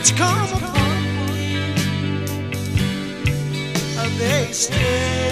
which come upon uh, they stay.